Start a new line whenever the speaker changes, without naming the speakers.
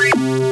Bye.